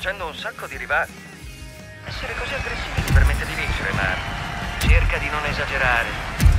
Facendo un sacco di rivali. Essere così aggressivi ti permette di vincere, ma cerca di non esagerare.